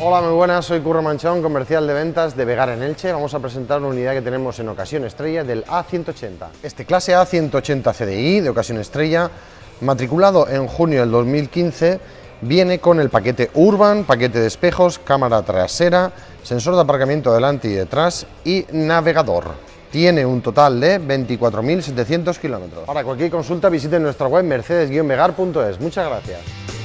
Hola, muy buenas, soy Curro Manchón, comercial de ventas de Vegar en Elche. Vamos a presentar una unidad que tenemos en ocasión estrella del A180. Este clase A180 CDI de ocasión estrella, matriculado en junio del 2015, viene con el paquete Urban, paquete de espejos, cámara trasera, sensor de aparcamiento delante y detrás y navegador. Tiene un total de 24.700 kilómetros. Para cualquier consulta visite nuestra web mercedes-vegar.es. Muchas gracias.